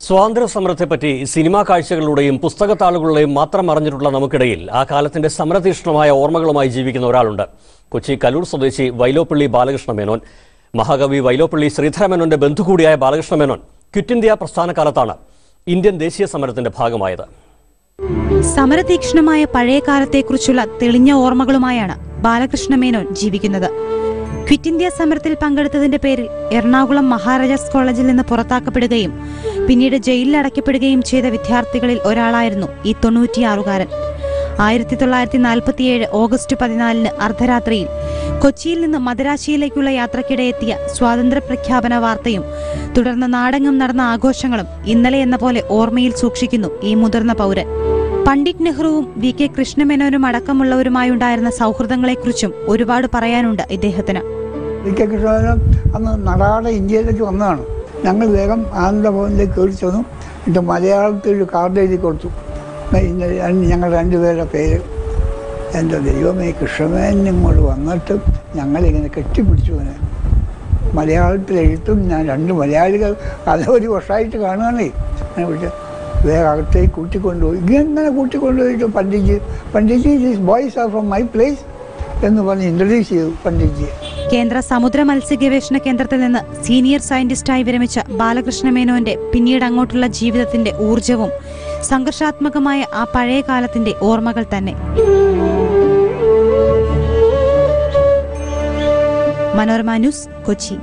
സ്വാതന്ത്ര്യ സമരത്തെപ്പറ്റി സിനിമാ കാഴ്ചകളിലൂടെയും പുസ്തകത്താളുകളിലൂടെയും മാത്രം അറിഞ്ഞിട്ടുള്ള നമുക്കിടയിൽ ആ കാലത്തിന്റെ സമരതീഷ്ണമായ ഓർമ്മകളുമായി ജീവിക്കുന്ന ഒരാളുണ്ട്. കൊച്ചി കലൂർ സ്വദേശി വൈലോപ്പള്ളി ബാലകൃഷ്ണ മേനോൻ മഹാകവി വൈലോപ്പള്ളി ശ്രീധരമേനോന്റെ ബന്ധു കൂടിയായ ബാലകൃഷ്ണ മേനോൻ ക്വിറ്റ് ഇന്ത്യ പ്രസ്ഥാനകാലത്താണ് ഇന്ത്യൻ ദേശീയ സമരത്തിന്റെ ഭാഗമായത്. സമരതീക്ഷ്ണമായ പഴയ കാലത്തെക്കുറിച്ചുള്ള തെളിഞ്ഞ ഓർമ്മകളുമായാണ് ബാലകൃഷ്ണ മേനോൻ ജീവിക്കുന്നത്. ക്വിറ്റ് ഇന്ത്യ സമരത്തിൽ പങ്കെടുത്തതിന്റെ പേരിൽ എറണാകുളം മഹാരാജാസ് കോളേജിൽ നിന്ന് പുറത്താക്കപ്പെടുകയും പിന്നീട് ജയിലിൽ അടയ്ക്കപ്പെടുകയും ചെയ്ത വിദ്യാർത്ഥികളിൽ ഒരാളായിരുന്നു ഈ തൊണ്ണൂറ്റിയാറുകാരൻ. ആയിരത്തി തൊള്ളായിരത്തി നാൽപ്പത്തിയേഴ് ഓഗസ്റ്റ് പതിനാലിന് അർദ്ധരാത്രിയിൽ കൊച്ചിയിൽ നിന്ന് മദരാശിയിലേക്കുള്ള യാത്രക്കിടെ എത്തിയ സ്വാതന്ത്ര്യ പ്രഖ്യാപന വാർത്തയും തുടർന്ന് നാടെങ്ങും നടന്ന ആഘോഷങ്ങളും ഇന്നലെ എന്ന പോലെ ഓർമ്മയിൽ സൂക്ഷിക്കുന്നു ഈ മുതിർന്ന പൗരൻ. പണ്ഡിറ്റ് നെഹ്റുവും വി കെ കൃഷ്ണമേനോനും അടക്കമുള്ളവരുമായുണ്ടായിരുന്ന സൗഹൃദങ്ങളെക്കുറിച്ചും ഒരുപാട് പറയാനുണ്ട് ഇദ്ദേഹത്തിന്. വി കെ കൃഷ്ണൻ അന്ന് നടാടെ ഇന്ത്യയിലേക്ക് വന്നതാണ്. ഞങ്ങൾ വേഗം ആനന്ദഭവനിലേക്ക് കയറി ചെന്നു. എന്നിട്ട് മലയാളത്തിൽ ഒരു കാർഡ് എഴുതി കൊടുത്തു. ഞങ്ങൾ രണ്ടുപേരുടെ പേര്. എന്റെ ദൈവമേ കൃഷ്ണമേൻ ഇങ്ങോട്ട് വന്നിട്ട് ഞങ്ങളിങ്ങനെ കെട്ടിപ്പിടിച്ചു അവനെ മലയാളത്തിൽ എഴുത്തും ഞാൻ രണ്ട് മലയാളികൾ അത് ഒരു വർഷമായിട്ട് കാണുകയാണേ. അങ്ങനെ വിളിച്ച് വേറെ അകത്തേക്ക് കൂട്ടിക്കൊണ്ടുപോയി. ഇങ്ങനെ കൂട്ടിക്കൊണ്ടുപോയിട്ട് Pandit Pandit these boys are from my place എന്ന് പറഞ്ഞ് ഇൻട്രൊഡ്യൂസ് ചെയ്തു പണ്ഡിറ്റ്ജിയെ. കേന്ദ്ര സമുദ്ര മത്സ്യ ഗവേഷണ കേന്ദ്രത്തിൽ നിന്ന് സീനിയർ സയന്റിസ്റ്റായി വിരമിച്ച ബാലകൃഷ്ണ മേനോന്റെ പിന്നീട് അങ്ങോട്ടുള്ള ജീവിതത്തിന്റെ ഊർജവും സംഘർഷാത്മകമായ ആ പഴയ കാലത്തിന്റെ ഓർമ്മകൾ തന്നെ. മനോരമ ന്യൂസ് കൊച്ചി.